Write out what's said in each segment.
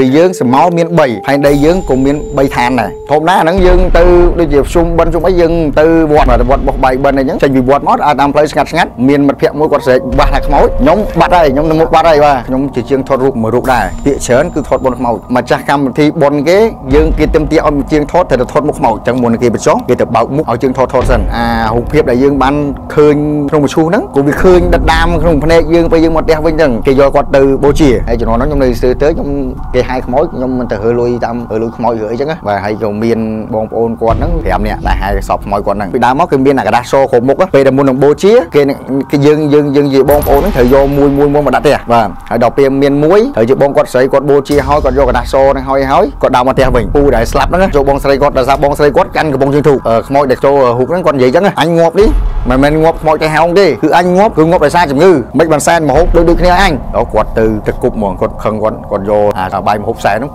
រីយើងសមោលមាន3ហើយដីយើងក៏មាន3ឋានដែរធម្មតាអាហ្នឹងយើងទៅដូចជាជុំបិណ្ឌជុំអីយើងទៅវត្តវត្តបោះបាយបិណ្ឌអីហ្នឹងចេញពីវត្តមកឲ្យតាមផ្លូវស្ងាត់ស្ងាត់មានមិត្តភក្តិមួយគាត់ស្រែកបាសថាខ្មោចខ្ញុំបាត់ហើយខ្ញុំនៅមុខបាត់ហើយបាទខ្ញុំជាជាងថតរូបមួយរូបដែរពាក្យច្រើនគឺថតបុណ្យខ្មោចម្ចាស់កម្មវិធីបុណ្យគេយើងគេទាមទារឲ្យជាងថតតែទៅថតមុខខ្មោចអញ្ចឹងមុនគេបញ្ចុះគេទៅបើកមុខឲ្យជាងថតថតសិនអារូបភាពដែលយើងបានឃើញក្នុងមឈូសហ្នឹងក៏វាឃើញដិតដាមក្នុងភ្នែកយើងពេលយើងមកផ្ទះវិញអញ្ចឹងគេយកគាត់ទៅបូជាហើយជំនាន់ហ្នឹងខ្ញុំនៅស្ទើរទៅខ្ញុំគេហែខ្មោចខ្ញុំមិនទៅរើលុយតាមរើលុយខ្មោចរើអីចឹងណាបាទហើយក៏មានបងប្អូនគាត់ហ្នឹង5នាក់ដែលហែសពខ្មោចគាត់ហ្នឹងពីដើមមកគឺមានអាកដាសសគ្រប់មុខពេលដែលមុននឹងបូជាគេគេយើងយើងយើងនិយាយបងប្អូនហ្នឹងត្រូវយកមួយមួយមួយមកដាក់ផ្ទះបាទហើយដល់ពេលមានមួយត្រូវយកបងគាត់ស្រីគាត់បូជាហើយគាត់យកកដាសសហ្នឹងហើយហើយគាត់ដើរមកផ្ទះវិញពូដែលស្លាប់ហ្នឹងយកបងស្រីគាត់ដល់សារបងស្រីគាត់កាន់កំប៉ុងជើងធូបខ្មោចដែលចូលហូបហ្នឹងគាត់និយាយចឹងអញងាប់នេះមិនមែនងាប់ខ្មោចតែហោងទេគឺអញងាប់គឺងាប់ដោយសារជំងឺមិនបានសែនមហូបដូចដូចគ្នាអញគាត់ទៅទៅគប់ហ្មងគាត់ខឹងគាត់គាត់យកអាបាយមហូបសែនហ្នឹង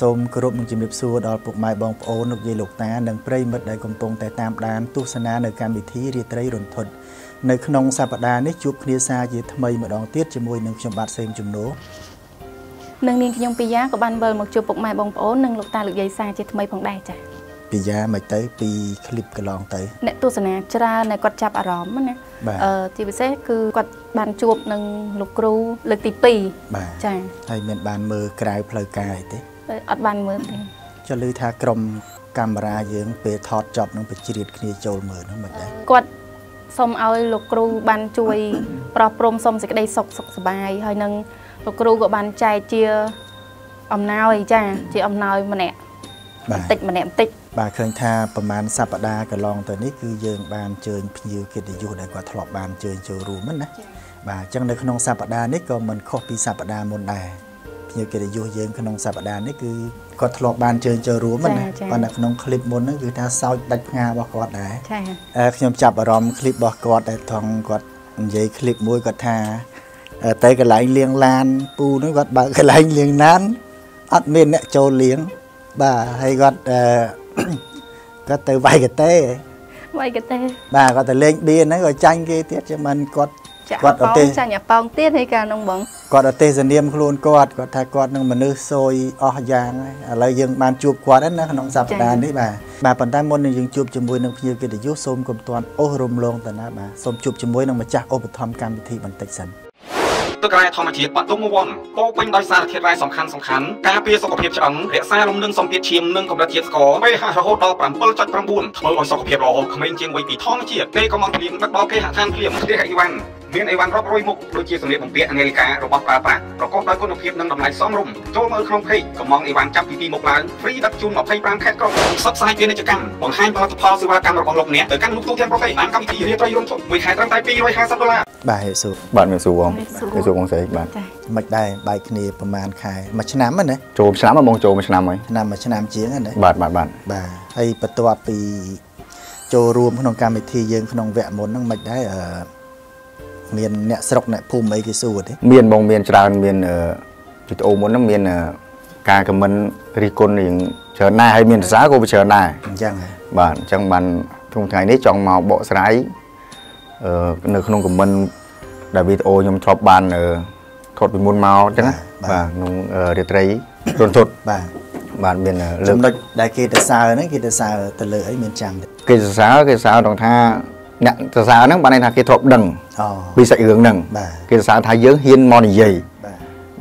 សូមគោរពនឹងជំរាបសួរដល់ពុកម៉ែបងប្អូនលោកយាយលោកតានិងប្រិយមិត្តដែលកំពុងតែតាមដានទស្សនានៅកម្មវិធីរាត្រីរន្ធត់នៅក្នុងសប្តាហ៍នេះជួបគ្នាសាជាថ្មីម្ដងទៀតជាមួយនឹងខ្ញុំបាទសេមជំនោនឹងនាងខ្ញុំពីយ៉ាក៏បានវិលមកជួបពុកម៉ែបងប្អូននិងលោកតាលោកយាយសាជាថ្មីផងដែរចា៎ពីយ៉ាមិនទៅពីคลิปកន្លងទៅអ្នកទស្សនាច្រើនដែលគាត់ចាប់អារម្មណ៍ណាអឺជាពិសេសគឺគាត់បានជួបនឹងលោកគ្រូលើកទី2បាទចា៎ហើយមានបានមើលក្រៅផ្លូវការអីទេ អត់បានមើលទេចុះឮថាក្រុមកាមេរ៉ាយើងពេលថតចប់នឹងបជ្រៀតគ្នាចូលមើលហ្នឹងមិនដែរគាត់សូមឲ្យលោកគ្រូបានជួយប្រោះព្រំសូមសេចក្តីសុខសុខសប្បាយហើយនឹងលោកគ្រូក៏បានចែកជាអំណោយចាជាអំណោយម្នាក់បន្តិចម្នាក់បន្តិចបាទឃើញថាប្រហែលសប្តាហ៍កន្លងទៅនេះគឺយើងបានជើញភ្ញៀវកិត្តិយសដែលគាត់ធ្លាប់បានជើញចូលរួមណាបាទអញ្ចឹងនៅក្នុងសប្តាហ៍នេះក៏មិនខុសពីសប្តាហ៍មុនដែរ ភ្ញៀវកិត្តិយសយើងក្នុងសប្តាហ៍នេះគឺគាត់ធ្លាប់បានជើញចូលរួមណាប៉ុន្តែក្នុងឃ្លីបមុនហ្នឹងគឺថាសោចដាច់ផ្ងារបស់គាត់ដែរចាខ្ញុំចាប់អារម្មណ៍ឃ្លីបរបស់គាត់ដែលថងគាត់និយាយឃ្លីបមួយគាត់ថាតែកន្លែងលៀងឡានពូហ្នឹងគាត់បើកន្លែងលៀងឡានអត់មានអ្នកចូលលៀងបាទហើយគាត់គាត់ទៅវាយកតេវាយកតេបាទគាត់ទៅលេងបៀហ្នឹងក៏ចាញ់គេទៀតជាមិនគាត់ គាត់អត់ទេចាញ់អាប៉ោងទៀតហើយកាលនោះបងគាត់អត់ទេសនាមខ្លួនគាត់គាត់ថាគាត់នឹងមនុស្សសួយអស់យ៉ាងហើយឥឡូវយើងបានជួបគាត់ហើយណាក្នុងសប្តាហ៍នេះបាទបាទប៉ុន្តែមុននឹងយើងជួបជាមួយនឹងភ្ញៀវកិត្តិយសសូមកុំទាន់អូសរំលងតាណាបាទសូមជួបជាមួយនឹងម្ចាស់ឧបត្ថម្ភកម្មវិធីបន្តិចសិនទឹករ៉ែធម្មជាតិបាត់ទុំវ័នពោពេញដោយសារធាតុរ៉ែសំខាន់សំខាន់ការពារសុខភាពឆ្អឹងរក្សាលំនឹងសម្ពាធឈាមនិងកម្រិតជាតិស្ករ pH រហូតដល់7.9ធ្វើឲ្យសុខភាពល្អក្មេងជាងវ័យពីធម្មជាតិពេលកំងភ្លៀងដឹកដល់គេហដ្ឋានភ្លៀងផ្ទះអីវ៉ាន់ មានអីវ៉ាន់រាប់រយមុខដូចជាសម្លៀកបំពាក់នាឡិការបស់ប្រើប្រាស់ប្រកបដោយគុណភាពនិងតម្លៃសមរម្យចូលមើលក្នុង page កំងអីវ៉ាន់ចាប់ពី2មុខឡើង free ដឹកជូន25ខេត្តក្រុងផ្សព្វផ្សាយពាណិជ្ជកម្មបង្ហាញផលិតផលសេវាកម្មរបស់លោកអ្នកទៅកាន់លោកទូទាំងប្រទេសតាមកម្មវិធីរាត្រីរំជុំមួយខែត្រឹមតែ250ដុល្លារបាទហេស៊ូបាទមានស៊ូបងមានស៊ូបងស្រីបាទមិនដែរបែកគ្នាប្រហែលខែមួយឆ្នាំហ្នឹងណាចូលឆ្នាំហ្មងចូលមួយឆ្នាំហើយឆ្នាំមួយឆ្នាំជាងហ្នឹងណាបាទបាទបាទបាទហើយបន្ទាប់ពីចូលរួមក្នុងកម្មវិធីយើងក្នុងវគ្គមុនហ្នឹងមិនដែរអឺ មានអ្នកស្រុកអ្នកភូមិអីគេសួរទេមានបងមានច្រើនមានវីដេអូមុនហ្នឹងមានការខមមិនរិះគន់យ៉ាងច្រើនណាស់ហើយមានសរសើរក៏ច្រើនដែរអញ្ចឹងបាទអញ្ចឹងបានក្នុងថ្ងៃនេះចង់មកបកស្រាយនៅក្នុងខមមិនដែលវីដេអូខ្ញុំធ្លាប់បានថតពីមុនមកអញ្ចឹងបាទក្នុងរាត្រីរន្ធត់បាទបាទមានចំណុចដែលគេទៅសើហ្នឹងគេទៅសើទៅលើអីមានចាំទេគេសរសើរគេសើត្រង់ថាអ្នកសរសើរហ្នឹងបានន័យថាគេធ្លាប់ដឹង ពីសាច់រឿងហ្នឹងគេសរសើរថាយើងហ៊ានមកនិយាយ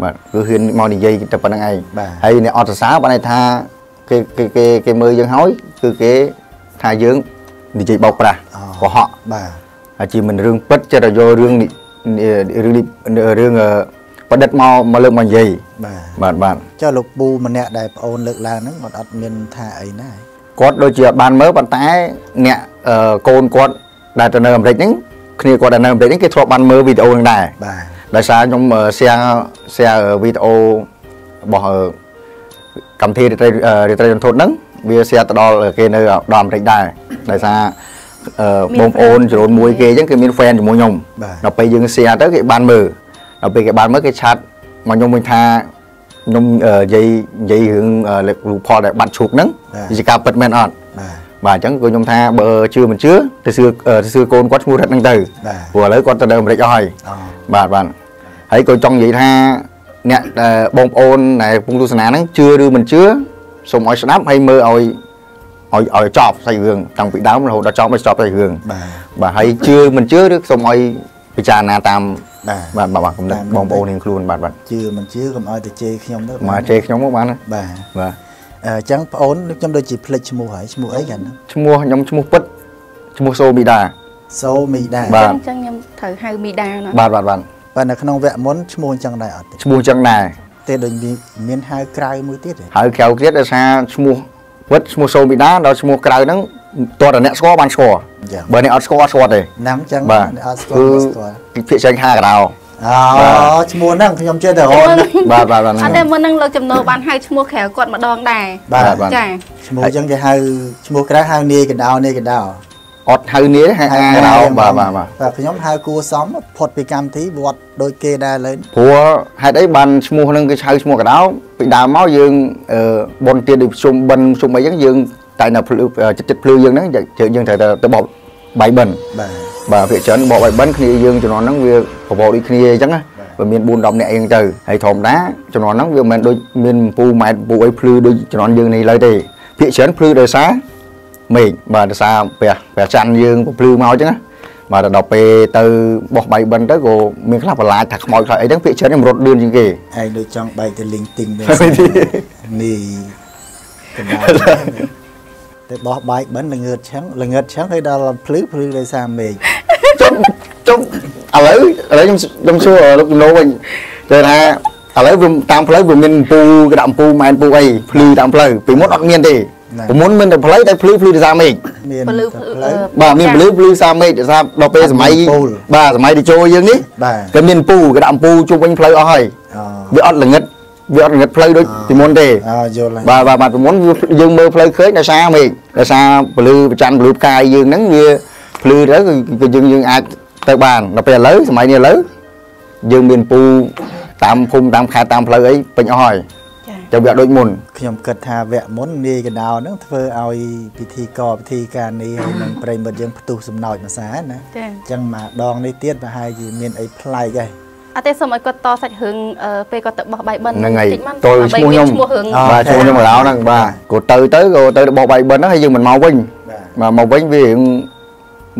បាទគឺហ៊ានមកនិយាយតែប៉ុណ្្នឹងឯងហើយអ្នកអត់សរសើរបានន័យថាគេគេគេគេមើលយើងហើយគឺគេថាយើងនិយាយបោកប្រាស់កុហកបាទហើយជាមិនរឿងពិតចិត្តយករឿងរឿងរឿងប្រឌិតមកមកលើកមកនិយាយបាទបាទចុះលោកពូម្នាក់ដែលប្អូនលើកឡើងហ្នឹងគាត់អត់មានថាអីណាគាត់ដូចជាបានមើលប៉ុន្តែអ្នកកូនគាត់ដែលទៅនៅអាមេរិកហ្នឹង គ្នាគាត់ដែលនៅអាមេរិកហ្នឹងគេធ្លាប់បានមើលវីដេអូហ្នឹងដែរបាទដោយសារខ្ញុំ share share វីដេអូរបស់កម្មវិធីរាត្រីរាត្រីរន្ធត់ហ្នឹងវា share ទៅដល់គេនៅដល់អាមេរិកដែរដោយសារអឺមានបងប្អូន friend ចំនួនមួយគេអញ្ចឹងគេមាន fan ជាមួយខ្ញុំបាទដល់ពេលយើង share ទៅគេបានមើលដល់ពេលគេបានមើលគេឆាតមកខ្ញុំវិញថាខ្ញុំអឺនិយាយនិយាយរឿងអឺរូបផលដែលបាត់ឈូកហ្នឹងបាទវាជាការពិតមែនអត់ បាទបាទអញ្ចឹងគឺខ្ញុំថាបើជឿមិនជឿទៅសួរអឺទៅសួរកូនគាត់ឈ្មោះរិទ្ធហ្នឹងទៅបាទព្រោះឥឡូវគាត់ទៅនៅអាមេរិកអស់ហើយអូបាទបាទហើយក៏ចង់និយាយថាអ្នកដែលបងប្អូនដែលកំពុងទស្សនាហ្នឹងជឿឬមិនជឿសូមឲ្យស្ដាប់ហើយមើលឲ្យឲ្យឲ្យចប់សាច់រឿងតាំងពីដើមរហូតដល់ចប់ឲ្យចប់សាច់រឿងបាទបាទហើយជឿមិនជឿឬសូមឲ្យពិចារណាតាមបាទបាទបាទបាទគំនិតតាមបងប្អូនរៀងខ្លួនបាទបាទជឿមិនជឿកុំឲ្យទៅជេរខ្ញុំទៅមកជេរខ្ញុំមកបានណាបាទបាទ អញ្ចឹងប្អូនខ្ញុំដូចជាភ្លេចឈ្មោះហើយឈ្មោះអីกันណាឈ្មោះខ្ញុំឈ្មោះពិតឈ្មោះសូមីដាសូមីដាបាទអញ្ចឹងខ្ញុំត្រូវហៅមីដាណាបាទបាទបាទបាទនៅក្នុងវគ្គមុនឈ្មោះអញ្ចឹងដែរអត់ទេឈ្មោះចឹងដែរទេដូចមានមានហៅក្រៅមួយទៀតទេហើយក្រៅទៀតដោយសារឈ្មោះពិតឈ្មោះសូមីដាដល់ឈ្មោះក្រៅហ្នឹងតើតើអ្នកស្គាល់បានស្គាល់អញ្ចឹងបើអ្នកអត់ស្គាល់អត់ស្គាល់ទេហ្នឹងអញ្ចឹងបាទអត់ស្គាគឺល់មិនស្គាល់ភាគច្រើនខាកដោ អូឈ្មោះហ្នឹងខ្ញុំជឿតែរហូតណាបាទបាទបាទអត់ទេមុនហ្នឹងលោកចំណូលបានហៅឈ្មោះក្រៅគាត់ម្ដងដែរបាទបាទចាឈ្មោះអញ្ចឹងគេហៅឈ្មោះក្រៅហៅនាយកណ្ដោនាយកណ្ដោអត់ហៅនេះហៅអាកដោបាទបាទបាទបាទខ្ញុំហៅគួសមផុតពីកម្មវិធីវត្តដូចគេដែរលើព្រោះហេតុអីបានឈ្មោះហ្នឹងគេហៅឈ្មោះកដោពីដើមមកយើងអឺបនទៀតដូចប្រជុំបិណ្ឌប្រជុំអីចឹងយើងតែនៅភ្លឺចិត្តចិត្តភ្លឺយើងហ្នឹងយើងយើងត្រូវតែទៅបោកបាយបិណ្ឌបាទ បាទភាគច្រើនបោកបាយបិណ្ឌគ្នាយើងជំនាន់ហ្នឹងវាប្រវត្តិដូចគ្នាអញ្ចឹងណាវាមាន4 10នាក់អីចឹងទៅហើយធម្មតាជំនាន់ហ្នឹងវាមិនមែនដូចមានពូម៉ែតពូអីភ្លឺដូចជំនាន់យើងនេះឡើយទេភាគច្រើនភ្លឺដោយសារមេឃបាទដោយសារព្រះព្រះច័ន្ទយើងភ្លឺមកអញ្ចឹងណាបាទដល់ពេលទៅបោះបាយបិណ្ឌទៅក៏មានខ្លះបន្លាចថាខ្មោចខ្លះអីហ្នឹងភាគច្រើនខ្ញុំរត់លឿនជាងគេឯងដូចចង់បែកទៅ LinkedIn វិញហើយទីនេះកណ្ដោ តែបោះបែកបិណ្ឌល្ងើតឆឹងល្ងើតឆឹងហើយដល់ភ្លឺភ្លឺដោយសារមេឃចុំចុំឥឡូវឥឡូវខ្ញុំខ្ញុំសួរលោកជំនោវិញគេថាឥឡូវវាតាមផ្លូវវាមានពូគេដាក់ពូម៉ែនពូអីភ្លឺតាមផ្លូវពីមុនអត់មានទេពីមុនមានតែផ្លូវតែភ្លឺភ្លឺដោយសារមេឃមានពលឺតែភ្លឺផ្លូវបាទមានពលឺពលឺសារមេឃដោយសារដល់ពេលសម័យពូលបាទសម័យទីចូលយើងនេះបាទគេមានពូគេដាក់ពូជុំវិញផ្លូវអស់ហើយអូវាអត់ល្ងិត វាអត់ល្ងិតផ្លូវដូចពីមុនទេអូយល់ហើយបាទបាទបាទពីមុនវាយើងមើលផ្លូវឃើញដោយសារមេឃដោយសារពលឺប្រច័នពលឺផ្កាយយើងហ្នឹងវាភ្លឺទៅគឺយើងយើងអាចទៅបានដល់ពេលឥឡូវសម័យនេះឥឡូវយើងមានពូតាមភូមិតាមខេត្តតាមផ្លូវអីពេញអស់ហើយចាចឹងវាអត់ដូចមុនខ្ញុំគិតថាវគ្គមុននាយកណ្ដោហ្នឹងធ្វើឲ្យពិធីករពិធីការនេះហើយនឹងប្រិយមិត្តយើងផ្ទុះសំណោចមួយសាណាចាអញ្ចឹងមកដងនេះទៀតប្រហែលជាមានអីប្លែកហើយ អត់ទេសូមឲ្យគាត់តសាច់រឿងអឺពេលគាត់ទៅបោះបាយបិណ្ឌហ្នឹងហើយតិចមកតលដើម្បីឈ្មោះខ្ញុំឈ្មោះរឿងអូបាទឈ្មោះខ្ញុំកន្លោហ្នឹងបាទក៏ទៅទៅក៏ទៅបោះបាយបិណ្ឌហ្នឹងហើយយើងមិនមកវិញបាទបាទមកវិញវារឿង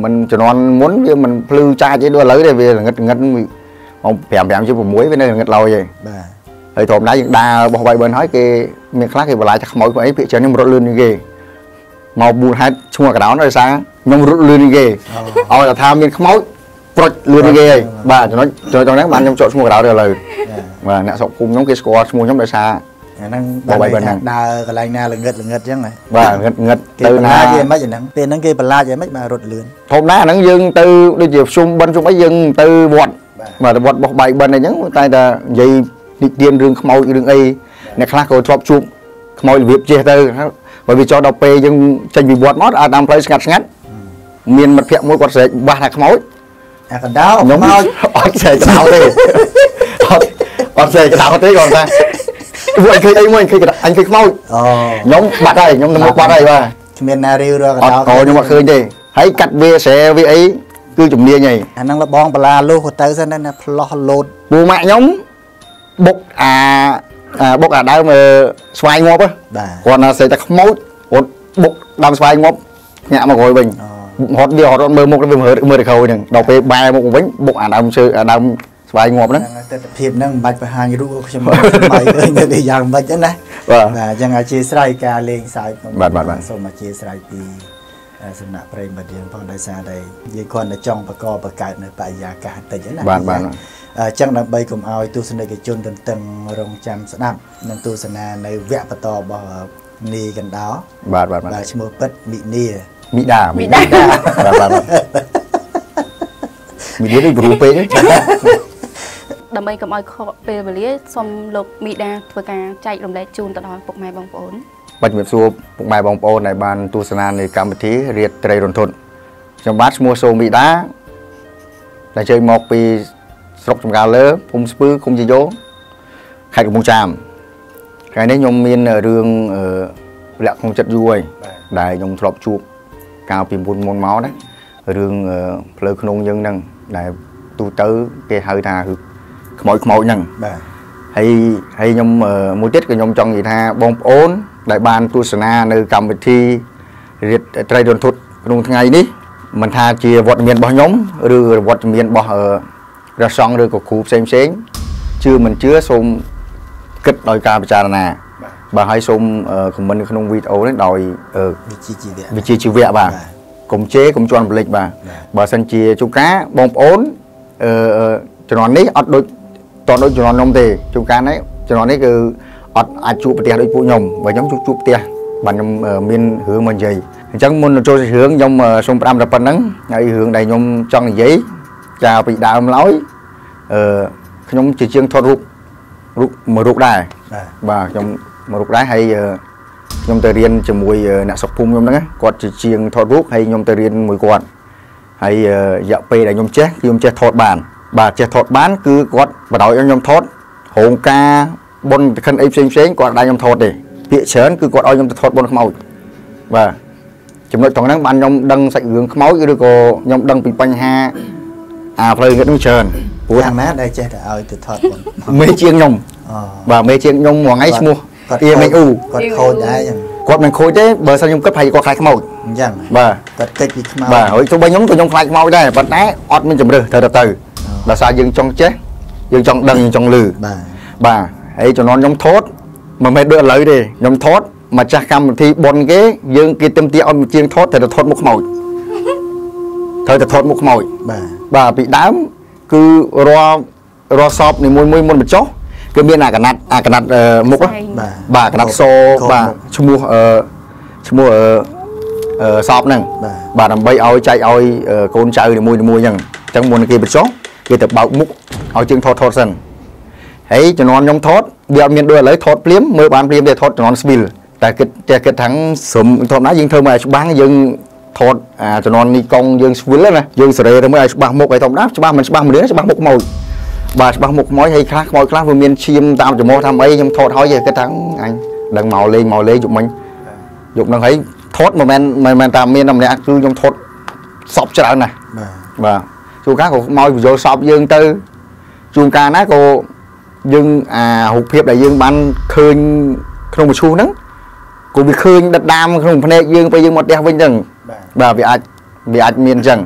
មិនជំនាន់មុនវាមិនភ្លឺចាចអីដូចឥឡូវទេវាល្ងិតល្ងិតម៉ោង5 5ជា6វានៅល្ងិតឡើយឯងបាទហើយធម្មតាយើងដើរបោះបាយបិណ្ឌហើយគេមានខ្លះគេបន្លាយថាខ្មោចខ្លួនអីភាគច្រើនខ្ញុំរត់លឿនជាងគេមកមូលហេតុឈ្មោះកដោនដោយសារខ្ញុំរត់លឿនជាងគេឲ្យតែថាមានខ្មោច ប្រុចលឿនជាងគេហើយបាទចំណុចចំណុចត្រង់ហ្នឹងបានខ្ញុំចោទឈ្មោះកដោនទៅឥឡូវបាទអ្នកស្រុកភូមិខ្ញុំគេស្គាល់ឈ្មោះខ្ញុំដោយសារអាហ្នឹងបោះបាយបិណ្ឌហ្នឹងដើរកន្លែងណាល្ងឹតល្ងឹតអញ្ចឹងហ៎បាទងឹតងឹតគេទៅបន្ណាលាចគេមិនអាហ្នឹងពេលហ្នឹងគេបន្លាចយ៉ាងម៉េចបានរត់លឿនធម្មតាអាហ្នឹងយើងទៅដូចជាជុំបិណ្ឌជុំអីយើងទៅវត្តបាទបាទទៅវត្តបោះបាយបិណ្ឌអីហ្នឹងតែតែនិយាយនិទានរឿងខ្មោចរឿងអីអ្នកខ្លះក៏ធ្លាប់ជួបខ្មោចរបៀបចេះទៅបើវាចោលដល់ពេលយើងចេញពីវត្តមកអាតាមផ្លូវស្ងាត់ស្ងាត់មានមិត្តភក្តិមួយគាត់ស្រែកបាសថាខ្មោច អាកណ្ដោខ្ញុំមកអត់ស្រែកកដោទេអត់អត់ស្រែកកដោទេគាត់ថាពួកអញឃើញអីមួយអញឃើញកដោអញឃើញខ្មោចអូខ្ញុំបាត់ហើយខ្ញុំទៅមកបាត់ហើយបាទគ្មានណារាវរកអណ្ដោត់ក៏ខ្ញុំអត់ឃើញទេហើយកាត់វាស្រែវាអីគឺជំនាញហើយអាហ្នឹងលបងបលាលុះក៏ទៅសិនណាផ្លោះលោតពូម៉ាក់ខ្ញុំបុកអាអាបុកអាដើមអឺស្វាយងាប់ហ៎បាទគាត់ណាសេតែខ្មោចគាត់បុកដើមស្វាយងាប់ញាក់មកក្រោយវិញអូ រត់វារត់មើលមុខវាមើលមើលទៅក្រោយហ្នឹងដល់ពេលបែរមុខវិញបុកអាដើមឈើអាដើមស្វាយងាប់ហ្នឹងហ្នឹងហើយទស្សនភាពហ្នឹងមិនបាច់បង្ហាញរូបខ្ញុំមិនស្មៃឃើញទៅយ៉ាងម៉េចហ្នឹងណាបាទបាទអញ្ចឹងអធិស្ឋានការលេងសើចខ្ញុំបាទបាទបាទសូមអធិស្ឋានពីអឺសំណាក់ប្រិយមិត្តយើងផងដោយសារតែយើងគ្រាន់តែចង់បកបកកើតនៅបរិយាកាសបន្តិចហ្នឹងណាបាទបាទអញ្ចឹងដើម្បីកុំឲ្យទស្សនិកជនទន្ទឹងរង់ចាំស្ដាប់និងទស្សនានៅវគ្គបន្តរបស់នីកណ្ដោបាទបាទបាទបាទឈ្មោះពិតមីនី មីដាមីដាបាទបាទបាទមីដានេះព្រោះពេកទេដើម្បីកុំឲ្យខកពេលវេលាសូមលោកមីដាធ្វើការចែករំលែកជូនទៅដល់ពុកម៉ែបងប្អូនបាទជំរាបសួរពុកម៉ែបងប្អូនដែលបានទស្សនានៃកម្មវិធីរៀបត្រីរន្ធត់ខ្ញុំបាទឈ្មោះសូមីដាដែលចេញមកពីស្រុកចំការលើភូមិស្ពឺឃុំជាយោខេត្តកំពង់ចាមថ្ងៃនេះខ្ញុំមានរឿងអឺលាក់ក្នុងចិត្តយូរហើយដែលខ្ញុំធ្លាប់ជួប កាលពីមុនមុនមកណារឿងអឺផ្លូវក្នុងយើងហ្នឹងដែលទូទៅគេហៅថាខ្មោចខ្មោចហ្នឹងបាទហើយហើយខ្ញុំអឺមួយទៀតក៏ខ្ញុំចង់និយាយថាបងប្អូន ដែលបានទស្សនានៅកម្មវិធីរៀបត្រីរន្ធត់ក្នុងថ្ងៃនេះមិនថាជាវត្តមានរបស់ខ្ញុំឬវត្តមានរបស់អឺព្រះសង្ឃឬក៏គ្រូផ្សេងផ្សេងជឿមិនជឿសូមគិតដោយការពិចារណា បាទហើយសូមខមមិននៅក្នុងវីដេអូនេះដោយអឺវិជាជីវៈវិជាជីវៈបាទបាទកុំជេរកុំជន់ប្លេចបាទបាទបើសិនជាជួនកាលបងប្អូនអឺអឺជំនាន់នេះអត់ដូចតដូចជំនាន់ខ្ញុំទេជួនកាលនេះជំនាន់នេះគឺអត់អាចជួបប្រទេសដូចពួកខ្ញុំបើខ្ញុំជួបជួបផ្ទះបាទខ្ញុំអឺមានរឿងមកនិយាយអញ្ចឹងមុននឹងចូលទៅរឿងខ្ញុំអឺសូមផ្ដាំតែប៉ុណ្្នឹងហើយរឿងដែលខ្ញុំចង់និយាយចាពីដើមឡើយអឺខ្ញុំជាជាងថតរូបរូបមួយរូបដែរបាទបាទខ្ញុំ មករុកដែរហើយអឺខ្ញុំទៅរៀនជាមួយអឺអ្នកស្រុកភូមិខ្ញុំហ្នឹងណាគាត់ជាជាងថតរូបហើយខ្ញុំទៅរៀនមួយគាត់ហើយអឺរយៈពេលដែលខ្ញុំចេះគឺខ្ញុំចេះថតបាន បាទចេះថតបាន គឺគាត់បដ ாய் ឲ្យខ្ញុំថតរោងការបុណ្យតិខិនអីផ្សេងផ្សេងៗគាត់អាចខ្ញុំថតទេពាក្យច្រើនគឺគាត់ឲ្យខ្ញុំទៅថតបុណ្យខ្មោចបាទចំណុចត្រង់ហ្នឹងបានខ្ញុំដឹងសាច់រឿងខ្មោចឬក៏ខ្ញុំដឹងពីបញ្ហាអាផ្លូវគិតហ្នឹងច្រើនព្រោះយ៉ាងណាដែលចេះតែឲ្យទៅថតបុណ្យមេជាងខ្ញុំអូបាទមេជាងខ្ញុំមួយថ្ងៃឈ្មោះ គាត់អៀមេងអ៊ូគាត់ខូចដែរចឹងគាត់មិនខូចទេបើសិនខ្ញុំគិតថាគាត់ខ្លាចខ្មោចអញ្ចឹងបាទគាត់កិច្ចពីខ្មៅបាទហើយទោះបីខ្ញុំក៏ខ្ញុំខ្លាចខ្មោចដែរប៉ុន្តែអត់មានជំរឿសត្រូវតែទៅដោយសារយើងចង់ចេះយើងចង់ដឹងយើងចង់លឺបាទបាទហើយជំនាន់ខ្ញុំថតមិនមែនដូចឥឡូវទេខ្ញុំថតម្ចាស់កម្មវិធីប៉ុនគេយើងគេទឹមទាឲ្យមួយជាងថតត្រូវតែថតមុខខ្មោចត្រូវតែថតមុខខ្មោចបាទបាទពីដើមគឺរាល់រាល់សពនីមួយមួយមុនបញ្ចុះ គឺមានអាកណាត់អាកណាត់អឺមុខណាបាទបាទកណាត់សខូចបាទមុខឈ្មោះអឺឈ្មោះអឺអឺសອບហ្នឹងបាទបាទដើម្បីឲ្យចែកឲ្យអឺកូនចៅនីមួយនីមួយហ្នឹងអញ្ចឹងមុននឹងគេបញ្ចុះគេទៅបើកមុខឲ្យជើងថតថតសិនហើយជំនាន់ខ្ញុំថតវាអត់មានដូចឥឡូវថតភ្លាមមើលបានភ្លាមទេថតជំនាន់ស្វីលតែគិតតែគិតថាំងស្រមធម្មតាយើងធ្វើមកឲ្យច្បាស់យើងថតអាជំនាន់នេះកង់យើងស្វីលណាយើងសេរីទៅមើលឲ្យច្បាស់មុខឲ្យធម្មតាច្បាស់មិនច្បាស់មួយនេះច្បាស់មុខខ្មោច បាទច្បាស់មុខខ្មោចហើយខ្លះខ្មោចខ្លះវាមានឈាមតាមចំហតាមអីខ្ញុំថតហើយគិតថាអញដឹងមកលេងមកលេងយកមិញយកនឹងហើយថតមិនមែនមិនមែនតែមានតែម្នាក់គឺខ្ញុំថតសពច្រើនណាស់បាទបាទជួនកាលក៏មកបញ្យល់សពយើងទៅជួនកាលណាក៏យើងអារូបភាពដែលយើងបានឃើញក្នុងមឈូសហ្នឹងក៏វាឃើញដិតដាមក្នុងភ្នែកយើងពេលយើងមកផ្ទះវិញហ្នឹងបាទបាទវាអាចវាអាចមានអញ្ចឹង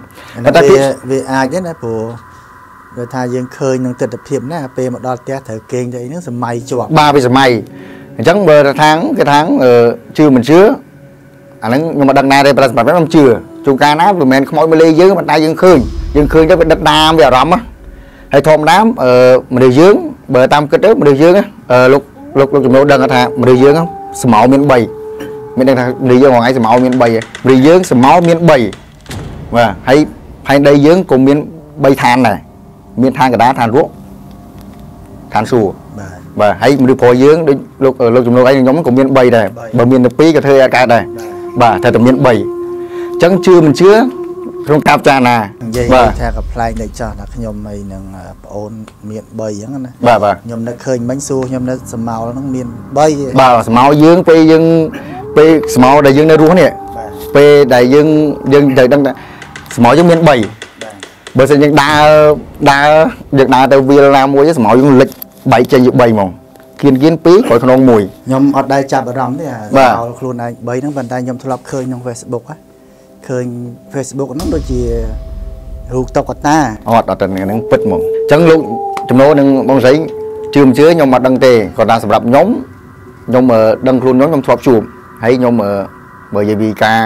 ប៉ុប៉ុន្ន្តែតែពាក្យវាវាអាចទេណាព្រោះ វាថាយើងឃើញនឹងទស្សនភាពណាពេលមកដល់ផ្ទះត្រូវគេងទៅអីហ្នឹងសម័យជាប់បាទវាសម័យអញ្ចឹងបើថាថាងគេថាងអឺជឿមិនជឿអាហ្នឹងខ្ញុំមិនដឹងណាទេប្រសិនបើខ្ញុំជឿជួនកាលណាវាមិនមែនខ្មោចមកលេយើងប៉ុន្តែយើងឃើញយើងឃើញទៅវាដិតដាមវាអារម្មណ៍ណាហើយធម្មតាអឺមនុស្សយើងបើតាមគិតទៅមនុស្សយើងណាអឺលោកលោកលោកចំណូលដឹងថាមនុស្សយើងណាស្មៅមាន3មានដឹងថាមនុស្សយើងមួយថ្ងៃស្មៅមាន3ហើយមនុស្សយើងស្មៅមាន3បាទហើយផែនដីយើងក៏មាន3ឋានដែរ មានឋានកណ្ដាលឋានរក់ឋានសួគ៌បាទបាទហើយមនុស្សប្រុសយើងដូចលោកលោកចំនួនឯងខ្ញុំក៏មាន3ដែរ3បើមានទៅ2ក៏ធ្វើឲ្យកើតដែរបាទតែតែមាន3អញ្ចឹងជឿមិនជឿក្នុងការពិចារណានិយាយបាទថាក៏ប្លែកតែចោះថាខ្ញុំអីនឹងប្អូនមាន3អញ្ចឹងណាបាទបាទខ្ញុំនឹកឃើញមិញសួរខ្ញុំនៅសមោលហ្នឹងមាន3បាទស្មៅយើងពេលយើងពេលស្មៅដែលយើងនៅរស់នេះបាទពេលដែលយើងយើងត្រូវដឹងថាស្មៅយើងមាន3 បាទបើសិនយើងដើរដើរយើងដើរទៅវាលណាមួយស្មៅយើងលិចបែកចេញជា3ហ្មងគៀនគៀន2ក្រោយខ្នង1ខ្ញុំអត់ដែរចាប់អារម្មណ៍ទេអាបាទសមោលខ្លួនឯង3ហ្នឹងប៉ុន្តែខ្ញុំធ្លាប់ឃើញក្នុង Facebook ហ៎ឃើញ Facebook ហ្នឹងដូចជារូបតុក្កតាអត់អត់តែហ្នឹងពិតហ្មងអញ្ចឹងលោកចំណូលនឹងបងស្រីជឿមិនជឿខ្ញុំអត់ដឹងទេគាត់ថាសម្រាប់ខ្ញុំខ្ញុំអឺដឹងខ្លួនខ្ញុំខ្ញុំធ្លាប់ជួបហើយខ្ញុំអឺបើនិយាយពីការ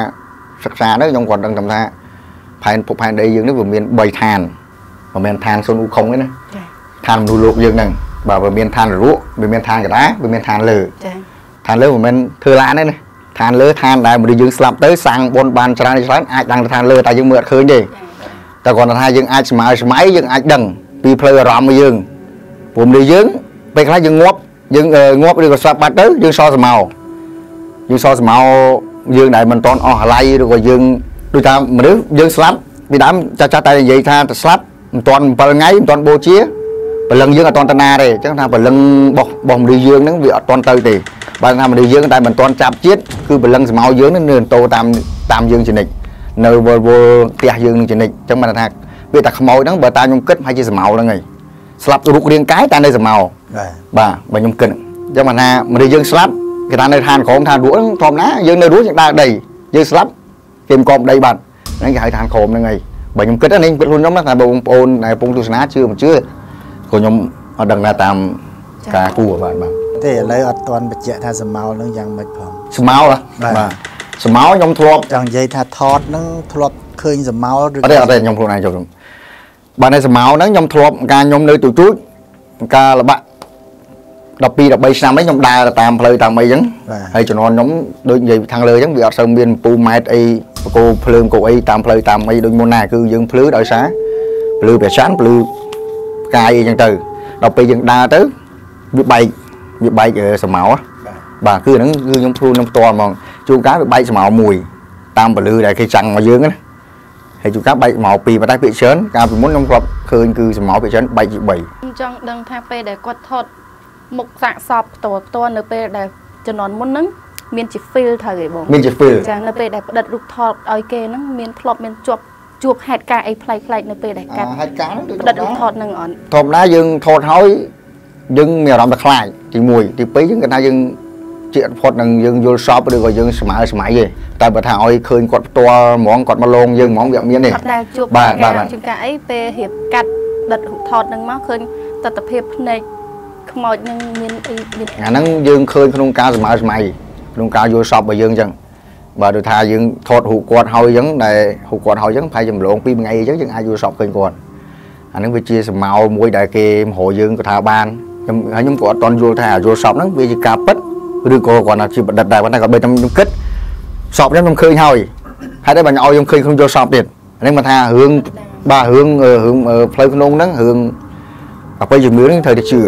សិក្សាទៅខ្ញុំគាត់ដឹងតាមថា ផែនពុកផែនដីយើងនេះវាមាន3ឋានមិនមែនឋានសុនអ៊ូខុងទេណាចាឋានមនុស្សលោកយើងហ្នឹងបាទវាមានឋានរលក់វាមានឋានកដាវាមានឋានលើចាឋានលើមិនមែនធ្វើឡានទេណាឋានលើឋានដែលមនុស្សយើងស្លាប់ទៅសាងបុណ្យបានច្រើនច្រើនអាចដឹងទៅឋានលើតែយើងមើលអត់ឃើញទេតែគ្រាន់តែថាយើងអាចស្មើស្មៃយើងអាចដឹងពីផ្លូវអារម្មណ៍របស់យើងព្រោះមនុស្សយើងពេលខ្លះយើងងាប់យើងអឺងាប់ឬក៏ស្លាប់បាត់ទៅយើងសល់ស្មៅយើងសល់ស្មៅយើងដែលមិនតន់អស់អាល័យឬក៏យើង ដូចថាមនុស្សយើងស្លាប់ពីដើមចាស់ចាស់តែនិយាយថាទៅស្លាប់មិនទាន់7ថ្ងៃមិនទាន់បូជាព្រលឹងយើងអត់ទាន់តាណាទេអញ្ចឹងថាព្រលឹងរបស់របស់មនុស្សយើងហ្នឹងវាអត់ទាន់ទៅទេបើថាមនុស្សយើងតែមិនទាន់ចាប់ជាតិគឺព្រលឹងសម្ៅយើងនឹងនៅតោតាមតាមយើងជានិច្ចនៅវល់វល់ផ្ទះយើងនឹងជានិច្ចអញ្ចឹងបានថាវាតែខ្មោចហ្នឹងបើតាខ្ញុំគិតហើយជាសម្ៅហ្នឹងហើយស្លាប់រូបរាងកាយតែនៅសម្ៅបាទបាទបើខ្ញុំគិតអញ្ចឹងបានថាមនុស្សយើងស្លាប់គេថានៅឋានក្រមឋានរស់ហ្នឹងធម្មតាយើងនៅរស់យើងដើរដីយើងស្លាប់ គេមិនកប់ដីបាត់ហ្នឹងគេហៅឋានក្រមហ្នឹងហើយបើខ្ញុំគិតណានេះគិតខ្លួនខ្ញុំណាថាបងប្អូនដែលពងទស្សនាជឿមិនជឿក៏ខ្ញុំអត់ដឹងថាតាមការគួរបាទបាទទេឥឡូវអត់ទាន់បញ្ជាក់ថាសមោលនឹងយ៉ាងម៉េចផងស្មៅហ៎បាទបាទស្មៅខ្ញុំធ្លាប់ចង់និយាយថាថតនឹងធ្លាប់ឃើញសមោលឬអត់ទេអត់ទេខ្ញុំខ្លួនឯងចូលខ្ញុំបាទនៅស្មៅហ្នឹងខ្ញុំធ្លាប់ការខ្ញុំនៅទូចទូចការលបាក់ 12 13ឆ្នាំហ្នឹងខ្ញុំដើរតាមផ្លូវតាមអីចឹងបាទហើយជំនាន់ខ្ញុំដូចនិយាយខាងលើអញ្ចឹងវាអត់សូវមានពូម៉ែត្រអីបកគោភ្លើងកោអីតាមផ្លូវតាមអីដូចមុនណាគឺយើងភ្លឺដោយសារភ្លឺព្រះច័ន្ទភ្លឺផ្កាយអីចឹងទៅដល់ពេលយើងដើរទៅវាបែកវាបែកអឺស្រមោលបាទគឺហ្នឹងគឺខ្ញុំព្រួខ្ញុំផ្ទាល់ហ្មងជួនកាលវាបែកស្រមោលមួយតាមពលឺដែលគេចាំងមកយើងណាហើយជួនកាលបែកស្រមោលពីរប៉ុន្តែពាក្យច្រើនកាលពីមុនខ្ញុំធ្លាប់ឃើញគឺស្រមោលពាក្យច្រើនបែកជា3ខ្ញុំចង់ដឹងថាពេលដែលគាត់ថត មុខសាកសពផ្ទាល់ផ្ទាល់នៅពេលដែលជំនាន់មុនហ្នឹងមានជា feel ត្រូវឯងបងមានជា feel ចានៅពេលដែលផ្ដិតរូបថតឲ្យគេហ្នឹងមានធ្លាប់មានជាប់ជួបហេតុការណ៍អីប្លែកៗនៅពេលដែលកាត់ហេតុការណ៍ហ្នឹងដូចផ្ដិតរូបថតហ្នឹងអត់ធម្មតាយើងថតហើយយើងមានអារម្មណ៍ថាខ្លាចទី1ទី2យើងគិតថាយើងជាអត់ផុតនឹងយើងយល់សពឬក៏យើងស្មើសម័យទេតែបើថាឲ្យឃើញគាត់ផ្ទាល់ហ្មងគាត់មកលងយើងហ្មងវាអត់មានទេអត់ដែលជួបបាទការបាទជួបការអីពេលរៀបកាត់ផ្ដិតរូបថតហ្នឹងមកឃើញទស្សនភាពភ្នែក ខ្មោចហ្នឹងមានអីមានអាហ្នឹងយើងឃើញក្នុងការស្មើសម័យក្នុងការយល់សពរបស់យើងអញ្ចឹងបើដូចថាយើងថតរូបគាត់ហើយអញ្ចឹងដែលរូបគាត់ហើយអញ្ចឹងប្រហែលចម្លងពីរថ្ងៃអញ្ចឹងយើងអាចយល់សពឃើញគាត់អាហ្នឹងវាជាសមោលមួយដែលគេមហោយើងក៏ថាបានខ្ញុំហើយខ្ញុំក៏អត់តន់យល់ថាយល់សពហ្នឹងវាជាការពិតឬក៏គាត់ថាជាប្រឌិតដែរប៉ុន្តែក៏បីតែខ្ញុំគិតសពខ្ញុំខ្ញុំឃើញហើយហើយតែបើឲ្យខ្ញុំឃើញក្នុងយល់សពទៀតអានេះមកថារឿងបាទរឿងអឺរឿងអឺផ្លូវក្នុងហ្នឹងរឿងអបិយជំនឿហ្នឹងត្រូវតែជឿ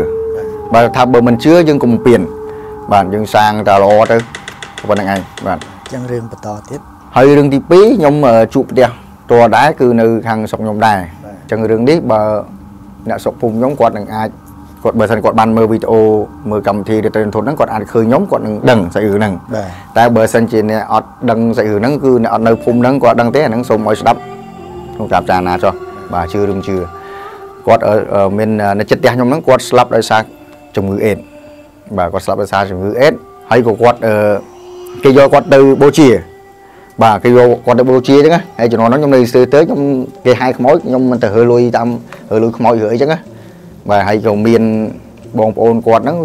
បើថាបើមិនជឿយើងកុំពៀនបាទយើងសាងតែល្អទៅប៉ុណ្្នឹងឯងបាទអញ្ចឹងរឿងបន្តទៀតហើយរឿងទី2ខ្ញុំអឺជួបផ្ទះតរដែរគឺនៅខាងស្រុកខ្ញុំដែរអញ្ចឹងរឿងនេះបើអ្នកស្រុកភូមិខ្ញុំគាត់នឹងអាចគាត់បើសិនគាត់បានមើលវីដេអូមើលកម្មវិធីទៅទៅធនហ្នឹងគាត់អាចឃើញខ្ញុំគាត់នឹងដឹងស្អីរឿងហ្នឹងបាទតែបើសិនជាអ្នកអត់ដឹងសាច់រឿងហ្នឹងគឺអ្នកអត់នៅភូមិហ្នឹងគាត់ដឹងទេអាហ្នឹងសូមឲ្យស្ដាប់ក្នុងការពិចារណាចុះបាទជឿឬមិនជឿគាត់អឺអឺមាននៅចិត្តផ្ទះខ្ញុំហ្នឹងគាត់ស្លាប់ដោយសារ ជំងឺអេដបាទគាត់ស្លាប់ដោយសារជំងឺអេដហើយក៏គាត់គេយកគាត់ទៅបូជា បាទគេយកគាត់ទៅបូជាអញ្ចឹងហើយជំនាន់នោះខ្ញុំនៅស្ទើរទៅខ្ញុំគេហាយខ្មោចខ្ញុំមិនទៅរើលុយតាមរើលុយខ្មោចឬអីចឹងបាទហើយក៏មានបងប្អូនគាត់ហ្នឹង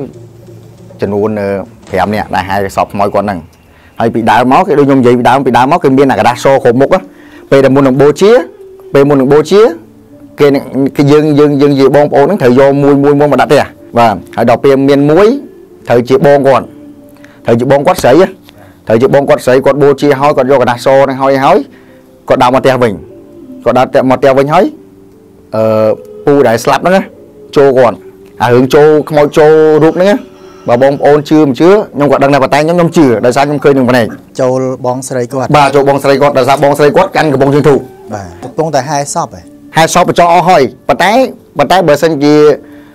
ចំនួន5នាក់ដែលហាយសពខ្មោចគាត់ហ្នឹងហើយពីដើមមកគេដូចខ្ញុំនិយាយពីដើមពីដើមមកគេមានអាកដាសសគ្រប់មុខពេលដែលមុននឹងបូជាពេលមុននឹងបូជាគេគេយើងយើងយើងនិយាយបងប្អូនហ្នឹងត្រូវយកមួយមួយមួយមកដាក់ផ្ទះ បាទហើយដល់ពេលមានមួយត្រូវជាបងគាត់ត្រូវជាបងគាត់ស្រីត្រូវជាបងគាត់ស្រីគាត់បូជាហើយគាត់យកកណាសនឹងហើយហើយគាត់ដើរមកផ្ទះវិញគាត់ដើរមកផ្ទះវិញហើយអឺពូដែលស្លាប់ហ្នឹងចូលគាត់អារឿងចូលខ្មោចចូលរូបហ្នឹងបើបងប្អូនជឿមិនជឿខ្ញុំក៏ដឹងដែរប៉ុន្តែខ្ញុំខ្ញុំជឿដោយសារខ្ញុំឃើញនឹងភ្នែកចូលបងស្រីគាត់បាទចូលបងស្រីគាត់ដោយសារបងស្រីគាត់កាន់កំបងជើងធូបបាទកំពុងតែហែសពហែសពបញ្ចោអស់ហើយប៉ុន្តែប៉ុន្តែបើសិនជា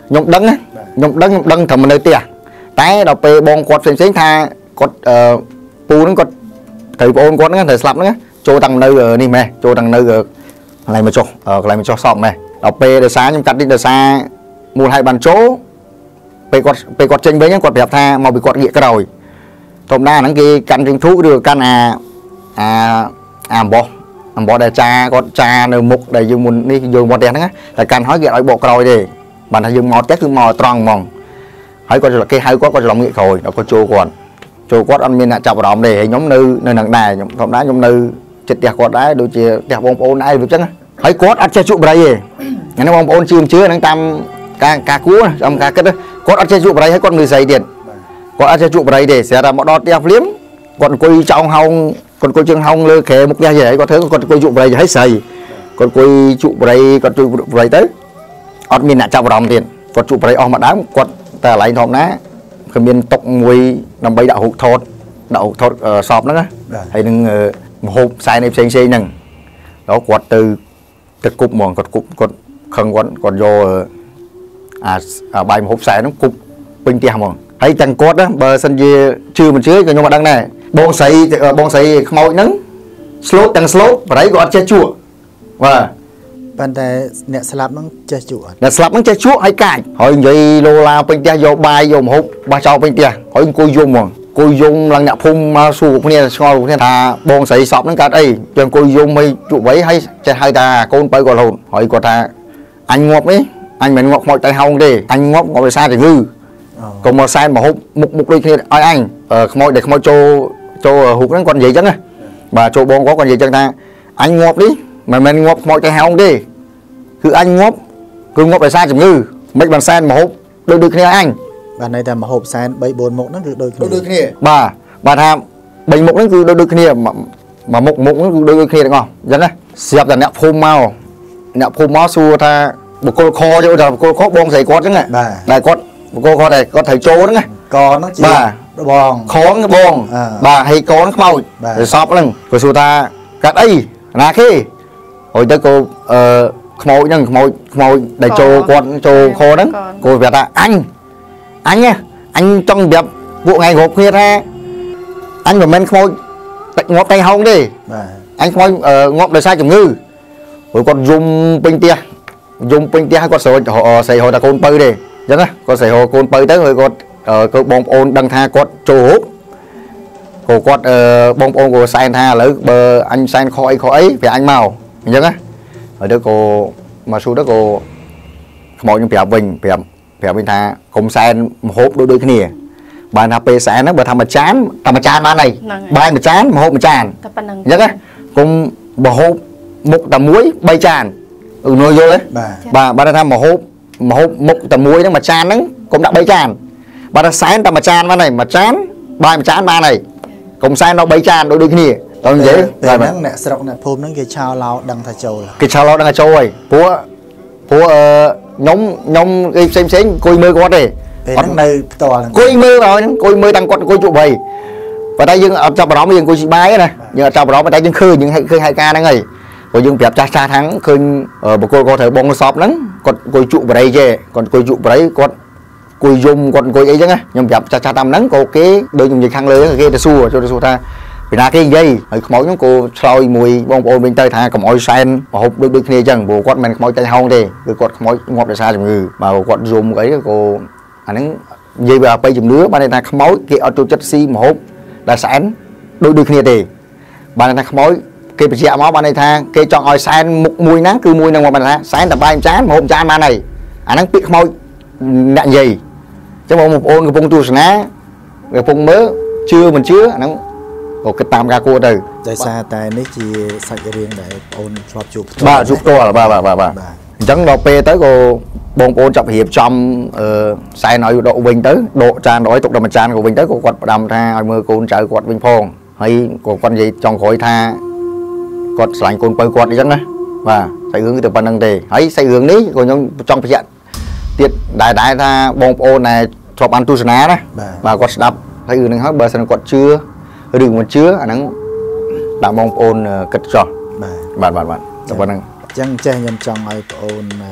ខ្ញុំដឹងណា ខ្ញុំដឹងខ្ញុំដឹងត្រឹមនៅផ្ទះតែដល់ពេលបងគាត់ផ្សេងផ្សេងៗថាគាត់អឺពូហ្នឹងគាត់ត្រូវបងអូនគាត់ហ្នឹងត្រូវស្លាប់ហ្នឹងណាចូលតាំងនៅអឺនេះម៉េះចូលតាំងនៅអឺកន្លែងមកចុះអឺកន្លែងមកចុះសពម៉េះដល់ពេលដោយសារខ្ញុំកាត់តិចដោយសារមូលហេតុបានចូលពេលគាត់ពេលគាត់ចេញវិញហ្នឹងគាត់ប្រាប់ថាមកពីគាត់ងាកក្រោយធម្មតាហ្នឹងគេកាន់ជើងធូបឬក៏កាន់អាអាអាអំបោះអំបោះដែលចាគាត់ចានៅមុខដែលយើងមុននេះយើងមកផ្ទះហ្នឹងណាតែកាន់ហើយគេអត់ឲ្យបកក្រោយទេ បានថាយើងមកផ្ទះគឺមកត្រង់ហ្មងហើយគាត់គេហៅគាត់គាត់ច្រឡំងាកក្រោយដល់គាត់ចូលគាត់ចូលគាត់អត់មានអ្នកចាប់អារម្មណ៍ទេហើយខ្ញុំនៅនៅនឹងដែរខ្ញុំធម្មតាខ្ញុំនៅចិត្តផ្ទះគាត់ដែរដូចជាផ្ទះបងប្អូនដែរវាអញ្ចឹងណាហើយគាត់អត់ចេះជក់បរិយទេអានេះបងប្អូនជឿមិនជឿហ្នឹងតាមការការគួរតាមការគិតណាគាត់អត់ចេះជក់បរិយហើយគាត់មិនស្អីទៀតគាត់អត់ចេះជក់បរិយទេស្រាប់តែមកដល់ផ្ទះភ្លាមគាត់អង្គុយចောင်းហោងគាត់អង្គុយជើងហោងលើក្រែមុខផ្ទះយីហើយគាត់ធ្វើគាត់អង្គុយជក់បរិយហើយស្រីគាត់អង្គុយជក់បរិយគាត់ជក់បរិយទៅ អត់មានអ្នកចាប់អារម្មណ៍ទៀតគាត់ជក់បរិយអស់មកដើមគាត់តែកន្លែងធម្មតាគឺមានតុកមួយដើម្បីដាក់រូបថតដាក់រូបថតអឺសពហ្នឹងណាហើយនឹងអឺមហូបផ្សែងផ្សេងផ្សេងហ្នឹងដល់គាត់ទៅទៅគប់ហ្មងគាត់គប់គាត់ខឹងគាត់គាត់យកអាអាបាយមហូបផ្សែងហ្នឹងគប់ពេញផ្ទះហ្មងហើយទាំងគាត់ណាបើសិនជាជឿមិនជឿក៏ខ្ញុំអត់ដឹងដែរបងស្រីបងស្រីខ្មោចហ្នឹងស្លូតទាំងស្លូតបរិយក៏អត់ចេះជក់បាទ ប៉ុន្តែអ្នកស្លាប់ហ្នឹងចេះជក់អត់អ្នកស្លាប់ហ្នឹងចេះជក់ហើយកាចហើយនិយាយលោឡាពេញផ្ទះយកបាយយកម្ហូបបោះចោលពេញផ្ទះហើយអង្គុយយំហ្មងអង្គុយយំឡើងអ្នកភូមិមកសួរគ្នាឆ្ងល់គ្នាថាបងស្រីសពហ្នឹងកើតអីចឹងអង្គុយយំហើយជក់ໄວហើយចេះហៅថាកូនបើគាត់រហូតហើយគាត់ថាអញងាប់នេះអញមិនងាប់ខ្មោចតៃហោងទេអញងាប់ងាប់ដោយសារជំងឺអូកុំមកសែនមកហូបមុខមុខដូចគ្នាឲ្យអញអឺខ្មោចដែលខ្មោចចូលចូលហូបហ្នឹងគាត់និយាយចឹងណាបាទចូលបងគាត់គាត់និយាយចឹងថាអញងាប់នេះ មិនមែនងាប់ខ្មោចតៃហោងទេគឺអញងាប់គឺងាប់ដោយសារជំងឺមិនបានសែនមកហូបដូចដូចគ្នាអញបានន័យថាមហូបសែន3 4មុខហ្នឹងគឺដូចគ្នាដូចគ្នាបាទបាទថាបីមុខហ្នឹងគឺដូចដូចគ្នាមួយមួយមុខមុខហ្នឹងគឺដូចដូចគ្នាទាំងអស់អញ្ចឹងណាស្រាប់តែអ្នកភូមិមកអ្នកភូមិមកសួរថាបុគ្គលខយកថាបុគ្គលខបងស្រីគាត់ហ្នឹងណាបាទដែលគាត់បុគ្គលខដែលគាត់ត្រូវចូលហ្នឹងណាកហ្នឹងជាបាទបងខងបងអើបាទហើយកូនខ្មោចបាទទៅសពហ្នឹងក៏សួរថាកាត់អីណាគេ ហើយទៅក៏អឺខ្មោចហ្នឹងខ្មោចខ្មោចដែលចូលគាត់ចូលខហ្នឹងគោប្រាប់ថាអញអញណាអញចង់ប្រាប់ពួកថ្ងៃគ្រប់គ្នាថាអញមិនមែនខ្មោចតែងាប់តែហោងទេបាទអញខ្មោចអឺងាប់ដោយសារជំងឺព្រោះគាត់យំពេញផ្ទះយំពេញផ្ទះហើយគាត់ស្រោចអឺស្រីហៅថាកូនបើទេអញ្ចឹងណាគាត់ស្រីហៅកូនបើទៅហើយគាត់អឺគឺបងប្អូនដឹងថាគាត់ចូលរូបក៏គាត់អឺបងប្អូនក៏សែនថាឥឡូវបើអញសែនខុសអីខុសអីវាអញមក អញ្ចឹងណាហើយទៅក៏មកសួរទៅក៏ខ្មោចខ្ញុំប្រាប់វិញប្រាប់ប្រាប់វិញថាកុំសែនមហូបដូចដូចគ្នាបានថាពេលសែនហ្នឹងបើថាមួយចានតែមួយចានបានអីហ្នឹងហើយបាយមួយចានមហូបមួយចានតែប៉ុណ្្នឹងអញ្ចឹងណាកុំមហូបមុខតែមួយ3ចានអឺនោះយល់ទេបាទបាទបាទថាមហូបមហូបមុខតែមួយហ្នឹងមួយចានហ្នឹងកុំដាក់3ចានបាទថាសែនតែមួយចានបានហើយមួយចានបាយមួយចានបានហើយកុំសែនដល់3ចានដូចដូចគ្នា តើនិយាយពេលបាទហ្នឹងអ្នកស្រុកអ្នកភូមិហ្នឹងគេឆោឡោដឹងថាចូលគេឆោឡោដល់ចូលហើយព្រោះព្រោះអឺខ្ញុំខ្ញុំគេផ្សេងផ្សេងអង្គុយមើលគាត់ទេពេលហ្នឹងនៅផ្ទាល់ហ្នឹងអង្គុយមើលហើយហ្នឹងអង្គុយមើលតាំងគាត់អង្គុយជក់បីប៉ុន្តែយើងអត់ចាប់អារម្មណ៍យើងអង្គុយស៊ីបាយទេណាយើងអត់ចាប់អារម្មណ៍ប៉ុន្តែយើងឃើញយើងឃើញហេតុការណ៍ហ្នឹងហើយព្រោះយើងប្រាប់ចាស់ចាស់ហ្នឹងឃើញអឺបុគ្គលគាត់ត្រូវបងសពហ្នឹងគាត់អង្គុយជក់បរិយទេគាត់អង្គុយជក់បរិយគាត់អង្គុយយំគាត់អង្គុយអីចឹងណាខ្ញុំប្រាប់ចាស់ចាស់តាមហ្នឹងក៏គេដូចខ្ញុំនិយាយខាងលើហ្នឹងគេទៅសួរចូលទៅសួរថា ពីណាគេនិយាយហើយខ្មោចហ្នឹងក៏ឆ្លើយមួយបងប្អូនវិញទៅថាកុំអោយសែនមហូបដូចដូចគ្នាចឹងព្រោះគាត់មិនមែនខ្មោចតែហោងទេគឺគាត់ខ្មោចងាប់ដោយសារជំងឺបើគាត់យំអីក៏អាហ្នឹងនិយាយវាអបិយជំនឿបានន័យថាខ្មោចគេអត់ចូលចិត្តស៊ីមហូបដែលសែនដូចដូចគ្នាទេបានន័យថាខ្មោចគេបញ្ជាក់មកបានន័យថាគេចង់ឲ្យសែនមុខមួយហ្នឹងគឺមួយហ្នឹងមកបានថាសែនតែបាយមួយចានមហូបមួយចានបានហើយអាហ្នឹងពាក្យខ្មោចអ្នកនិយាយអញ្ចឹងបងប្អូនកំពុងទស្សនាកំពុងមើលជឿមិនជឿអាហ្នឹងក៏ គិតតាមការគួរទៅដោយសារតែនេះជាសាច់រឿងដែលបងអូនធ្លាប់ជួបផ្ទាល់បាទជួបផ្ទាល់បាទបាទបាទបាទបាទអញ្ចឹងដល់ពេលទៅក៏បងប្អូនចាប់រៀបចំអឺសែនឲ្យដកវិញទៅដកចានដល់ឲ្យទុកដល់មួយចានក៏វិញទៅក៏គាត់ផ្ដាំថាឲ្យមើលកូនចៅគាត់វិញផងហើយក៏គាត់និយាយចង់ក្រោយថាគាត់ស្រឡាញ់កូនបើគាត់អញ្ចឹងណាបាទសាច់រឿងគឺតែប៉ុណ្្នឹងទេហើយសាច់រឿងនេះក៏ខ្ញុំចង់បញ្ជាក់ទៀតដែរដែរថាបងប្អូនដែលធ្លាប់បានទស្សនាណាបាទបាទគាត់ស្ដាប់សាច់រឿងហ្នឹងហើយបើសិនគាត់ជឿ ឬមិនជឿអាហ្នឹងដាក់បងប្អូនអឺគិតចោះ បាទ បាទបាទបាទតែប៉ុណ្្នឹង អញ្ចឹងចេះខ្ញុំចង់ឲ្យបងអូនអឺ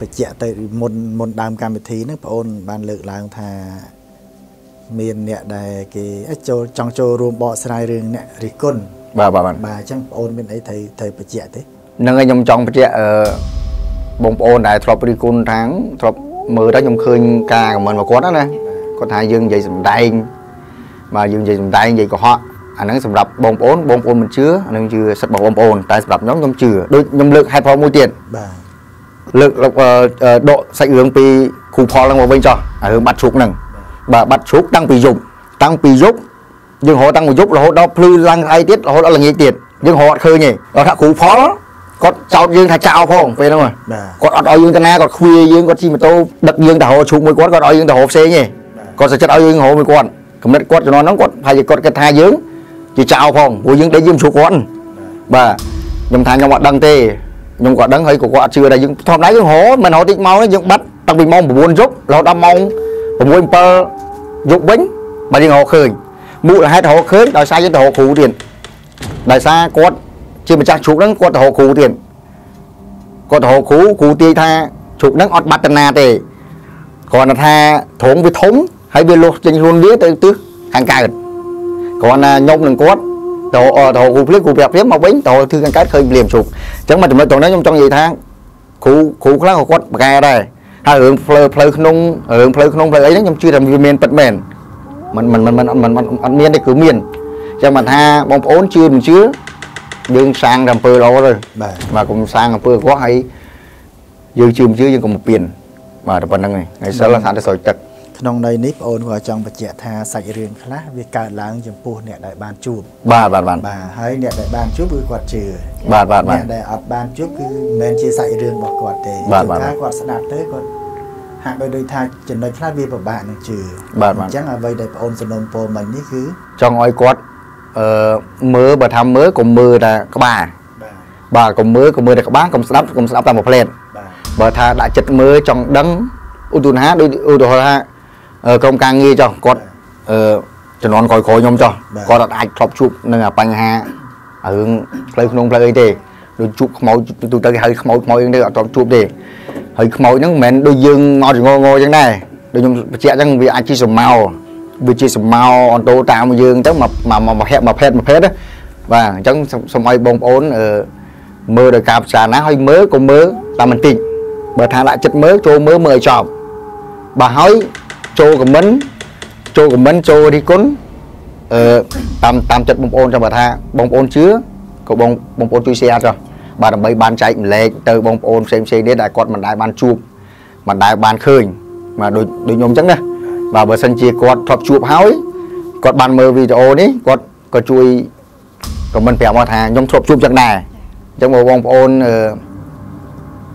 បញ្ជាក់ទៅមុនមុនដើមកម្មវិធីហ្នឹងបងអូនបានលើកឡើងថាមានអ្នកដែលគេអេចូលចង់ចូលរួមបកស្រាយរឿងអ្នករិះគន់ បាទបាទបាទ បាទអញ្ចឹងបងអូនមានអីត្រូវត្រូវបញ្ជាក់ទេ ហ្នឹងហើយខ្ញុំចង់បញ្ជាក់អឺបងប្អូនដែលធ្លាប់រិះគន់ທາງធ្លាប់មើលទៅខ្ញុំឃើញការខមមិនរបស់គាត់ណាណាគាត់ថាយើងនិយាយសម្ដែង បាទយើងនិយាយសម្ដែងនិយាយកុហកអាហ្នឹងសម្រាប់បងប្អូនបងប្អូនមិនជឿអាហ្នឹងជឿសិទ្ធិរបស់បងប្អូនតែសម្រាប់ខ្ញុំខ្ញុំជឿដូចខ្ញុំលើកហេតុផលមួយទៀតបាទលើកលើកអឺអឺដកសាច់រឿងពីគ្រូផលហ្នឹងមកវិញចុះអារឿងបាត់ជ្រូកហ្នឹងបាទបាត់ជ្រូកតាំងពីយប់តាំងពីយប់យើងរកតាំងពីយប់រហូតដល់ភ្លឺឡើងថ្ងៃទៀតរហូតដល់ល្ងាចទៀតយើងរកអត់ឃើញទេដល់ថាគ្រូផលគាត់ចោទយើងថាចោលផងពេលហ្នឹងហ៎បាទគាត់អត់ឲ្យយើងទៅណាគាត់ខ្វាយើងគាត់ជិះម៉ូតូដឹកយើងទៅរកជ្រូកមួយគាត់គាត់ឲ្យយើងទៅរកផ្សេងទេគាត់សុខចិត្តឲ្យយើងរកមួយគាត់ កំណត់គាត់ជំនាន់ហ្នឹងគាត់ហើយគាត់គិតថាយើងជាចោលផងព្រោះយើងដេកយើងជ្រូកគាត់បាទខ្ញុំថាខ្ញុំអត់ដឹងទេខ្ញុំក៏ដឹងហើយក៏គាត់អត់ជឿដែរយើងធម្មតាយើងរកមិនរកតិចម៉ោងទេយើងបាត់តាំងពីម៉ោង9យប់រហូតដល់ម៉ោង6 7យប់វិញបាទយើងរកឃើញមូលហេតុរហូតឃើញដោយសារយើងទៅរកគ្រូទៀតដោយសារគាត់ជាម្ចាស់ជ្រូកហ្នឹងគាត់ទៅរកគ្រូទៀតគាត់ទៅរកគ្រូគ្រូទាយថាជ្រូកហ្នឹងអត់បាត់តាណាទេគ្រាន់តែថាត្រង់វាធំ ហើយវាលុះចេញខ្លួនវាទៅទិសខាងកើតគ្រាន់តែខ្ញុំនឹងគាត់ទៅទៅគ្រូភ្លាមគ្រូប្រាប់ភ្លាមមកវិញទៅទិសខាងកើតឃើញភ្លាមជ្រូកអញ្ចឹងមកចំណុចត្រង់ហ្នឹងខ្ញុំចង់និយាយថាគ្រូគ្រូខ្លះក៏គាត់បកកែដែរហើយរឿងផ្លូវផ្លូវក្នុងរឿងផ្លូវក្នុងផ្លូវអីហ្នឹងខ្ញុំជឿថាវាមានពិតមែនมันมันมันมันมันអត់មានទេគឺមានអញ្ចឹងមិនថាបងប្អូនជឿមិនជឿយើងសាងតែអំពើល្អទៅ បាទ បាទកុំសាងអំពើអាក្រក់ហើយយើងជឿមិនជឿយើងកុំបំពេញបាទតែប៉ុណ្្នឹងឯងហើយសិលថាទៅស្រោចទឹក ក្នុងន័យនេះបងអូនក៏ចង់បញ្ជាក់ថាសាច់រឿងខ្លះវាកើតឡើងចំពោះអ្នកដែលបានជួបបាទបាទបាទបាទហើយអ្នកដែលបានជួបគឺគាត់ជឿបាទបាទបាទអ្នកដែលអត់បានជួបគឺមិនមែនជាសាច់រឿងរបស់គាត់ទេបាទបាទជួនកាលគាត់ស្ដាប់ទៅគាត់ហាក់បីដូចថាចំណុចខ្លះវាពិបាកនឹងជឿបាទបាទអញ្ចឹងអ្វីដែលបងអូនសំណូមពរមិញនេះគឺចង់ឲ្យគាត់អឺមើលបើថាមើលកុំមើលតែក្បាលបាទបាទកុំមើលកុំមើលតែក្បាលកុំស្ដាប់កុំស្ដាប់តែមួយផ្លែតបាទបើថាដាក់ចិត្តមើលចង់ដឹងឧទាហរណ៍ដូចឧទាហរណ៍ថាអឺ ក្រុមការងារចុះគាត់អឺជំនាន់ក្រោយៗខ្ញុំចុះគាត់អត់អាចធ្លាប់ជួបនឹងអាបញ្ហារឿងផ្លូវក្នុងផ្លូវអីទេដូចជួបខ្មោចទូទៅគេហៅខ្មោចខ្មោចហ្នឹងទេអត់ធ្លាប់ជួបទេហើយខ្មោចហ្នឹងមិនមែនដូចយើងមកចងងអញ្ចឹងដែរដូចខ្ញុំបញ្ជាក់អញ្ចឹងវាអាចជាសមោវាជាសមោអន្តោតាមយើងទៅមកមកមកហែកមកភេទមកភេទណាបាទអញ្ចឹងសូមឲ្យបងប្អូនអឺមើលដោយការពិចារណាហើយមើលក៏មើលតាមបន្តិចបើថាដាក់ចិត្តមើលចូលមើលមើលឲ្យចប់បើហើយ ចូលខមមិនចូលខមមិនចូលរីគុណអឺតាមតាមចិត្តបងប្អូនចាំបើថាបងប្អូនជឿក៏បងបងប្អូនជួយ share ចុះបាទដើម្បីបានចែកម្លែកទៅបងប្អូនផ្សេងផ្សេងទៀតដែលគាត់មិនដែលបានជួបមិនដែលបានឃើញបាទដូចដូចខ្ញុំអញ្ចឹងណាបាទបើសិនជាគាត់ធ្លាប់ជួបហើយគាត់បានមើលវីដេអូនេះគាត់ក៏ជួយខមមិនប្រាប់មកថាខ្ញុំធ្លាប់ជួបចឹងដែរអញ្ចឹងបងប្អូនអឺ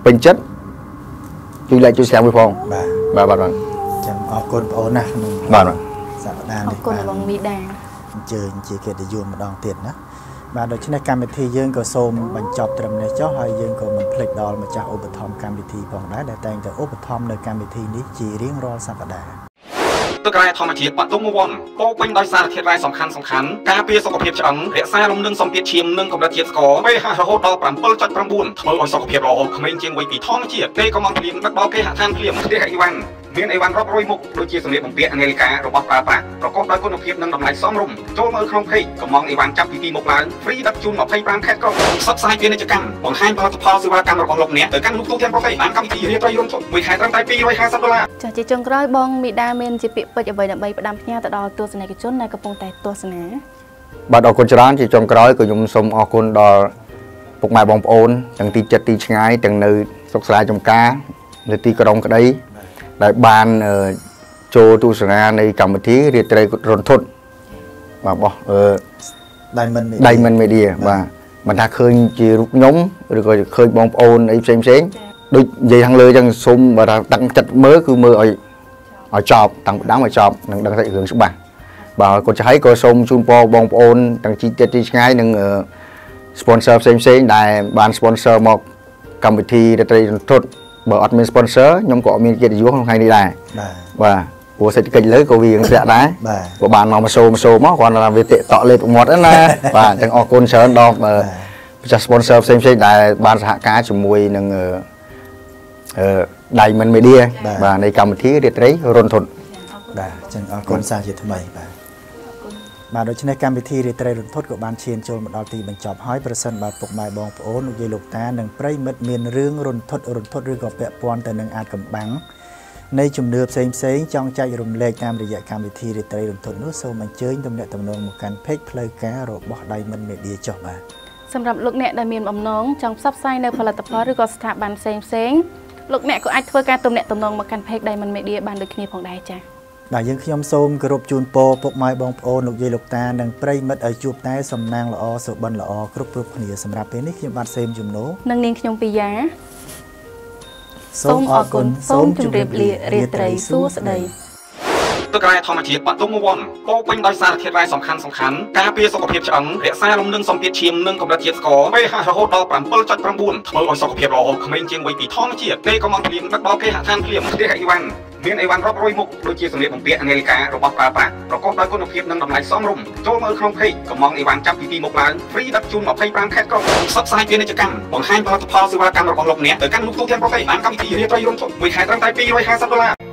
ពេញចិត្តជួយ like ជួយ share មួយផងបាទបាទបាទបាទអញ្ចឹងអរគុណបងអូនណាក្នុងបាទបាទសប្តាហ៍អនេះរគុណបាទបងមីដាអញ្ជើញជាកិត្តិយសម្ដងទៀតណាបាទដូច្នេះកម្មវិធីយើងក៏សូមបញ្ចប់ត្រឹមនេះចុះហើយយើងក៏មិនភ្លេចដល់ម្ចាស់ឧបត្ថម្ភកម្មវិធីផងដែរដែលតែងតែឧបត្ថម្ភនៅកម្មវិធីនេះជារៀងរាល់សប្តាហ៍ទឹករ៉ែធម្មជាតិបាត់ទុំវ័នពោពេញដោយសារធាតុរ៉ែសំខាន់សំខាន់ការពារសុខភាពឆ្អឹងរក្សាលំនឹងសម្ពាធឈាមនិងកម្រិតជាតិស្ករ pH រហូតដល់7.9ធ្វើឲ្យសុខភាពល្អក្មេងជាងវ័យពីធម្មជាតិទេក៏មកភ្លៀងដឹកដល់គេហដ្ឋានភ្លៀងផ្ទះអីវ៉ាន់ មានអីវ៉ាន់រាប់រយមុខដូចជាសម្លៀកបំពាក់អាមេរិការបស់ប្រើប្រាស់ប្រកបដោយគុណភាពនិងតម្លៃសមរម្យចូលមើលក្នុង page កំងអីវ៉ាន់ចាប់ពី2មុខឡើង free ដឹកជូន25ខែក្រុងសិក្សាពាណិជ្ជកម្មបង្ហាញផលិតផលសេវាកម្មរបស់លោកអ្នកទៅកាន់លោកទូទាំងប្រទេសបានកម្មវិធីរៀបរយរំជុំមួយខែត្រឹមតែ250ដុល្លារចាជាចុងក្រោយបងមីដាមានជាពាក្យពេចន៍អ្វីដើម្បីផ្ដាំផ្ញើទៅដល់ទស្សនិកជនដែលកំពុងតែទស្សនាបាទអរគុណច្រើនជាចុងក្រោយក៏ខ្ញុំសូមអរគុណដល់ពុកម៉ែបងប្អូនទាំងទីចិត្តទីឆ្ងាយទាំងនៅស្រុកស្រែចំការនៅទីក្រុងក្តី ដែលបានអឺចូលទស្សនានៃកម្មវិធីរាត្រីរន្ធត់បាទបោះអឺ Diamond Media Diamond Media បាទមិនថាឃើញជារូបខ្ញុំឬក៏ឃើញបងប្អូនអីផ្សេងផ្សេងដូចនិយាយខាងលើចឹងសូមបើថាតាំងចិត្តមើលគឺមើលឲ្យឲ្យចប់តាំងពីដើមឲ្យចប់នឹងដឹងសាច់រឿងច្បាស់បាទក៏ចាស់ហើយក៏សូមជូនពរបងប្អូនទាំងជីចិត្តទីឆ្ងាយនិងអឺ sponsor ផ្សេងផ្សេងដែលបាន sponsor មកកម្មវិធីរាត្រីរន្ធត់ បើអត់មាន sponsor ខ្ញុំក៏អត់មានកិត្តិយសក្នុងថ្ងៃនេះដែរបាទបាទព្រោះសេដ្ឋកិច្ចលើក៏វារៀងធ្លាក់ដែរបាទក៏បានមកមកសូមសូមមកគាត់ថាវាតិកតក់លេបមាត់ហ្នឹងណាបាទអញ្ចឹងអរគុណច្រើនដល់អឺម្ចាស់ sponsor ផ្សេងផ្សេងៗដែលបានសហការជាមួយនឹងអឺអឺ Diamond Media បាទបាទនៃកម្មវិធីរាត្រីរន្ធត់បាទអញ្ចឹងអរគុណសារជាថ្មីបាទ បាទដូច្នេះកម្មវិធីរាត្រីរន្ធត់ក៏បានឈានចូលមកដល់ទីបញ្ចប់ហើយប្រសិនបើពុកម៉ែបងប្អូនលោកយាយលោកតានិងប្រិយមិត្តមានរឿងរន្ធត់រន្ធត់ឬក៏ពាក់ព័ន្ធទៅនឹងអាចកំបាំងនៃជំនឿផ្សេងផ្សេងៗចង់ចែករំលែកតាមរយៈកម្មវិធីរាត្រីរន្ធត់នោះសូមអញ្ជើញទំនាក់ទំនងមកកាន់ page ផ្លូវការរបស់ Diamond Media ចុះបាទសម្រាប់លោកអ្នកដែលមានបំណងចង់ផ្សព្វផ្សាយនៅផលិតផលឬក៏ស្ថាប័នផ្សេងផ្សេងៗលោកអ្នកក៏អាចធ្វើការទំនាក់ទំនងមកកាន់ page Diamond Media បានដូចគ្នាផងដែរចា៎ បាទយើងខ្ញុំសូមគោរពជូនពរពុកម៉ែបងប្អូនលោកយាយលោកតានិងប្រិយមិត្តឲ្យជួបតែសំណាងល្អសុបិនល្អគ្រប់គ្រប់គ្នាសម្រាប់ពេលនេះខ្ញុំបាទសេមជំនោនិងនាងខ្ញុំពីយ៉ាសូមអរគុណសូមជម្រាបលារាត្រីសួស្តីទឹករ៉ែធម្មជាតិបាត់ទុំវ័នពោពេញដោយសារធាតុរ៉ែសំខាន់សំខាន់ការពារសុខភាពឆ្អឹងរក្សាលំនឹងសម្ពាធឈាមនិងកម្រិតជាតិស្ករ pH រហូតដល់7.9ធ្វើឲ្យសុខភាពល្អក្មេងជាងវ័យពីធម្មជាតិទេក៏មកភ្លៀងដឹកដល់គេហដ្ឋានភ្លៀងផ្ទះអីវ៉ាន់ មានអីវ៉ាន់រាប់រយមុខដូចជាសម្លៀកបំពាក់នាឡិការបស់ប្រើប្រាស់ប្រកបដោយគុណភាពនិងតម្លៃសមរម្យចូលមើលក្នុង page កំងអីវ៉ាន់ចាប់ពីទីមុខឡើង free ដឹកជូន25ខេត្តក្រុងសិក្សាពាណិជ្ជកម្មបង្ហាញផលិតផលសេវាកម្មរបស់លោកអ្នកទៅកាន់លោកទូទាំងប្រទេសតាមកម្មវិធីរៀបរយរំជុំមួយខែត្រឹមតែ250ដុល្លារ